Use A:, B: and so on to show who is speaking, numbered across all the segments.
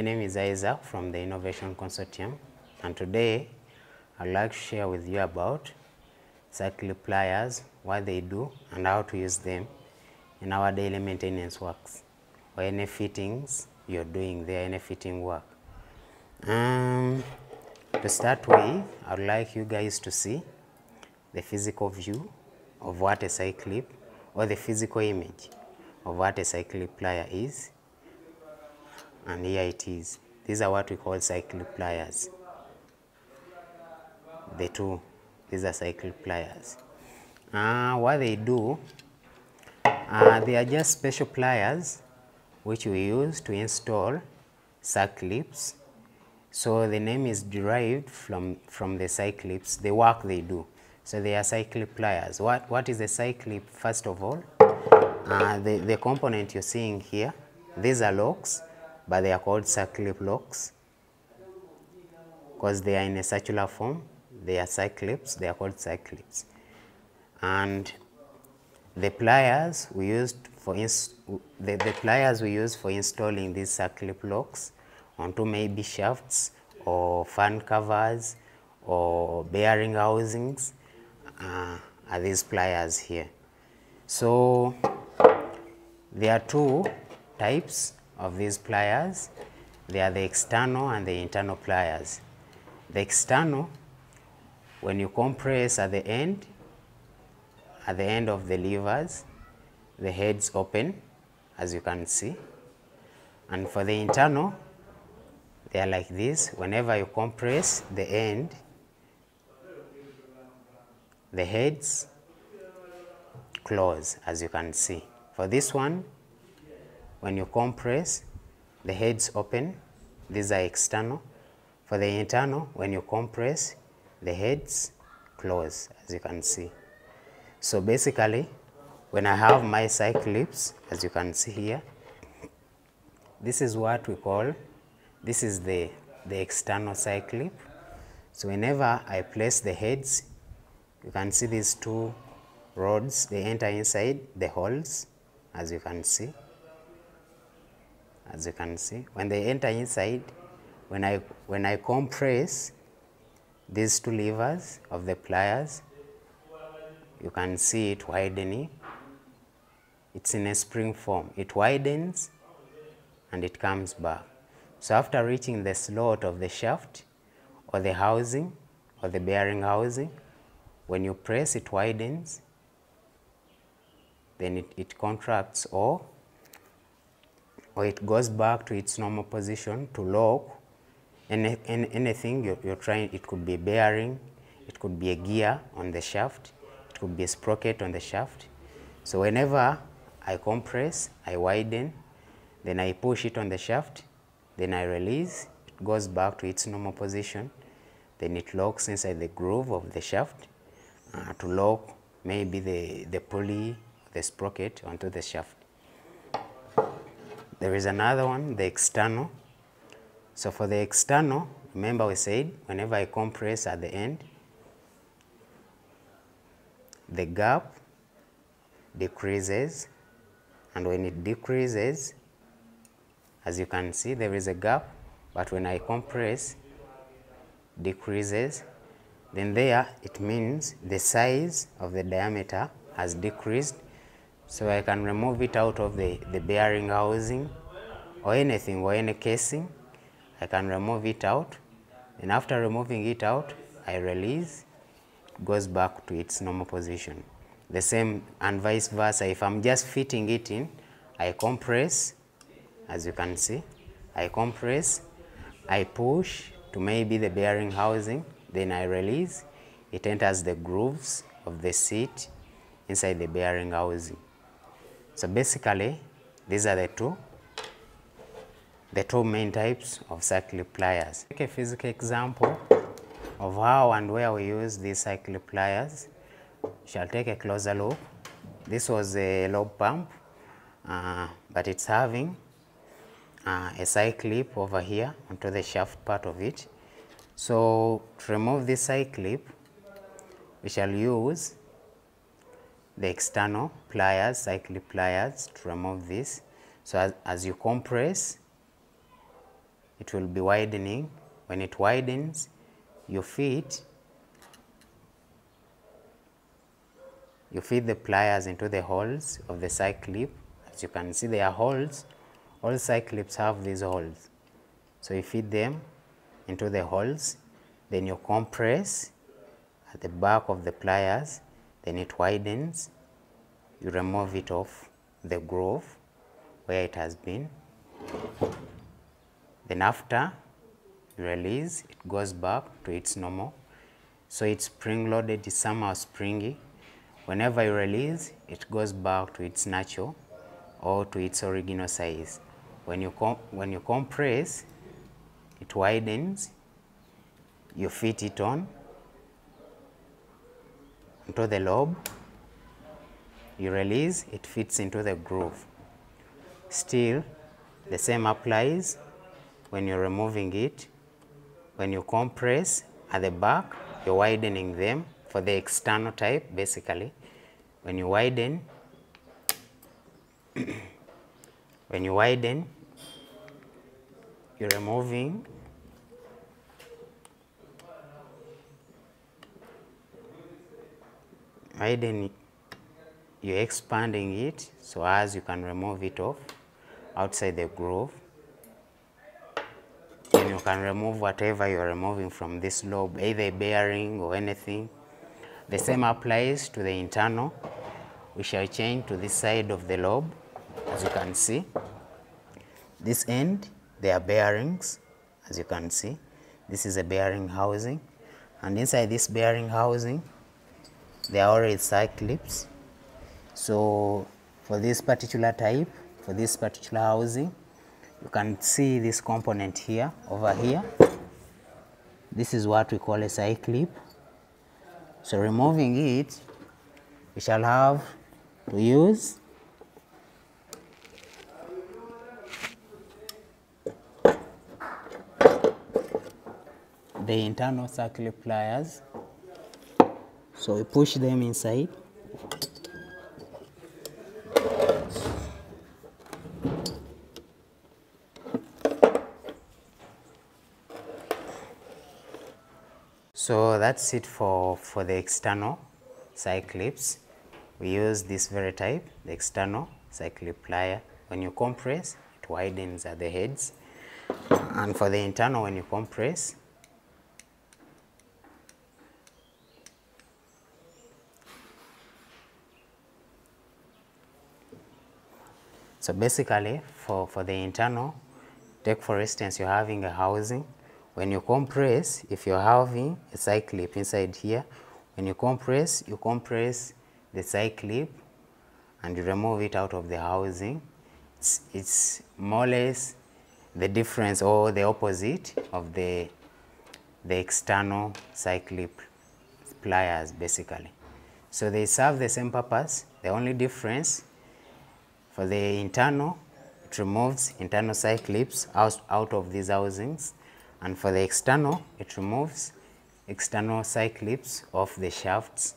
A: My name is Isaac from the Innovation Consortium and today I'd like to share with you about circlip pliers, what they do and how to use them in our daily maintenance works or any fittings you're doing there, any fitting work. Um, to start with, I'd like you guys to see the physical view of what a circlip or the physical image of what a circlip plier is. And here it is. These are what we call circlip pliers. The two, these are circlip pliers. Uh, what they do, uh, they are just special pliers which we use to install circlips. So the name is derived from, from the circlips, the work they do. So they are circlip pliers. What, what is a circlip first of all? Uh, the, the component you're seeing here, these are locks, but they are called circlip locks because they are in a circular form. They are circlips, they are called circlips. And the pliers we used for the, the pliers we use for installing these circlip locks onto maybe shafts or fan covers or bearing housings uh, are these pliers here. So there are two types of these pliers. They are the external and the internal pliers. The external, when you compress at the end, at the end of the levers, the heads open, as you can see. And for the internal, they are like this. Whenever you compress the end, the heads close, as you can see. For this one, when you compress, the heads open. These are external. For the internal, when you compress, the heads close, as you can see. So basically, when I have my circlips, as you can see here, this is what we call, this is the, the external circlip. So whenever I place the heads, you can see these two rods, they enter inside the holes, as you can see. As you can see, when they enter inside, when I, when I compress these two levers of the pliers, you can see it widening. It's in a spring form. It widens and it comes back. So after reaching the slot of the shaft or the housing or the bearing housing, when you press it widens, then it, it contracts or, or it goes back to its normal position to lock any, any, anything you're, you're trying. It could be a bearing, it could be a gear on the shaft, it could be a sprocket on the shaft. So whenever I compress, I widen, then I push it on the shaft, then I release, it goes back to its normal position, then it locks inside the groove of the shaft uh, to lock maybe the, the pulley, the sprocket onto the shaft. There is another one, the external. So for the external, remember we said whenever I compress at the end, the gap decreases and when it decreases, as you can see there is a gap, but when I compress, decreases, then there it means the size of the diameter has decreased, so I can remove it out of the, the bearing housing or anything or any casing, I can remove it out, and after removing it out, I release, goes back to its normal position. The same and vice versa, if I'm just fitting it in, I compress, as you can see, I compress, I push to maybe the bearing housing, then I release, it enters the grooves of the seat inside the bearing housing. So basically, these are the two, the two main types of circlip pliers. Take a physical example of how and where we use these circlip pliers. Shall take a closer look. This was a lobe pump, uh, but it's having uh, a circlip over here onto the shaft part of it. So to remove this circlip, we shall use the external pliers, circlip pliers to remove this. So as, as you compress, it will be widening. When it widens, you fit you feed the pliers into the holes of the circlip. As you can see, there are holes. All circlips have these holes. So you feed them into the holes, then you compress at the back of the pliers, then it widens. You remove it off the groove where it has been. Then after you release, it goes back to its normal. So it's spring loaded, it's somehow springy. Whenever you release, it goes back to its natural or to its original size. When you, when you compress, it widens, you fit it on into the lobe, you release, it fits into the groove. Still, the same applies when you're removing it. When you compress at the back, you're widening them for the external type, basically. When you widen, when you widen, you're removing widen you're expanding it so as you can remove it off outside the groove then you can remove whatever you're removing from this lobe either bearing or anything. The same applies to the internal. We shall change to this side of the lobe as you can see. This end there are bearings as you can see. This is a bearing housing. And inside this bearing housing there are already circlips so for this particular type for this particular housing you can see this component here over here. This is what we call a circlip so removing it we shall have to use the internal circlip pliers so we push them inside. So that's it for, for the external circlips. We use this very type, the external circlip plier. When you compress, it widens at the heads. And for the internal, when you compress, So basically for, for the internal, take for instance you're having a housing. When you compress, if you're having a circlip inside here, when you compress, you compress the circlip and you remove it out of the housing. It's, it's more or less the difference or the opposite of the, the external circlip pliers basically. So they serve the same purpose. The only difference for the internal, it removes internal circlips out, out of these housings. And for the external, it removes external circlips of the shafts,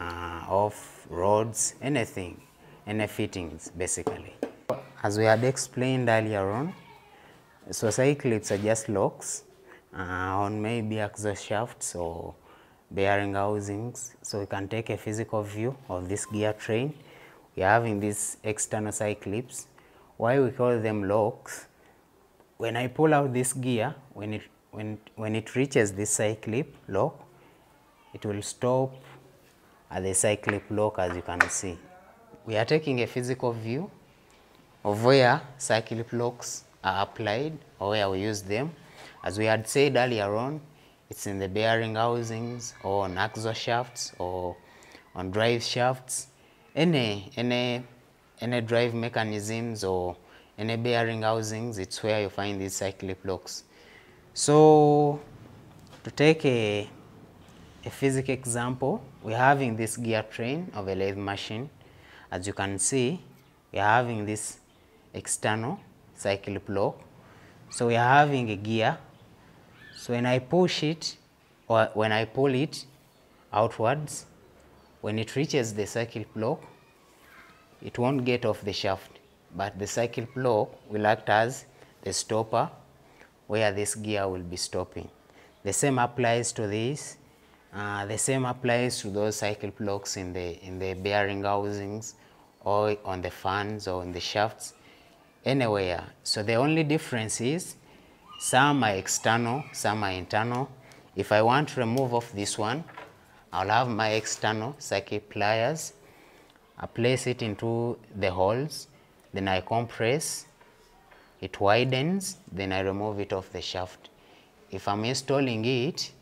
A: uh, of rods, anything, any fittings basically. As we had explained earlier on, so circlips are just locks uh, on maybe exhaust shafts or bearing housings. So we can take a physical view of this gear train we are having these external circlips. Why we call them locks? When I pull out this gear, when it, when, when it reaches this circlip lock, it will stop at the circlip lock as you can see. We are taking a physical view of where circlip locks are applied or where we use them. As we had said earlier on, it's in the bearing housings or on axle shafts or on drive shafts any any any drive mechanisms or any bearing housings, it's where you find these circlip locks. So to take a, a physical example, we're having this gear train of a lathe machine. As you can see, we're having this external circlip lock. So we're having a gear. So when I push it or when I pull it outwards, when it reaches the circlip lock, it won't get off the shaft, but the circlip lock will act as the stopper where this gear will be stopping. The same applies to this. Uh, the same applies to those circlip locks in the, in the bearing housings or on the fans or on the shafts, anywhere. So the only difference is some are external, some are internal. If I want to remove off this one, I'll have my external circlip pliers. I place it into the holes, then I compress, it widens, then I remove it off the shaft. If I'm installing it,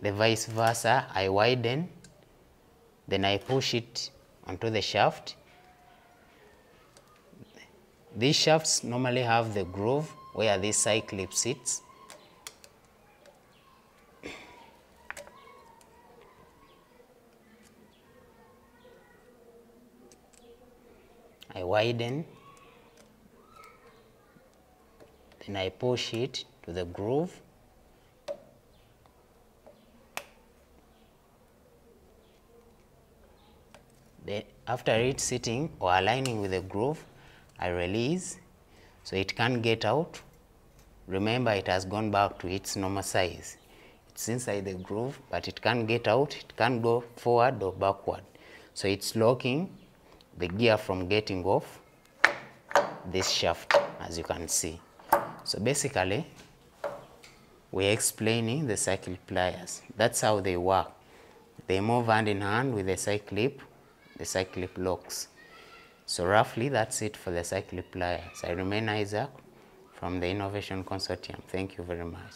A: the vice versa, I widen, then I push it onto the shaft. These shafts normally have the groove where this circlip sits. I widen, then I push it to the groove. Then after it sitting or aligning with the groove, I release so it can't get out. Remember it has gone back to its normal size. It's inside the groove but it can't get out, it can't go forward or backward. So it's locking the gear from getting off this shaft as you can see. So basically we're explaining the circlip pliers. That's how they work. They move hand in hand with the circlip, the circlip locks. So roughly that's it for the circlip pliers. I remain Isaac from the Innovation Consortium. Thank you very much.